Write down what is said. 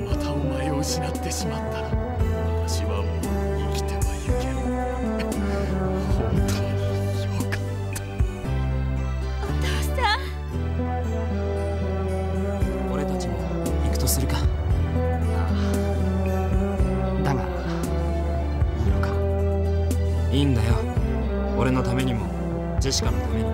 またお前を失ってしまったら私はもう生きてはいけん。本当によかった。お父さん。俺たちも行くとするか。だがいいのか。いいんだよ。俺のためにもジェシカのために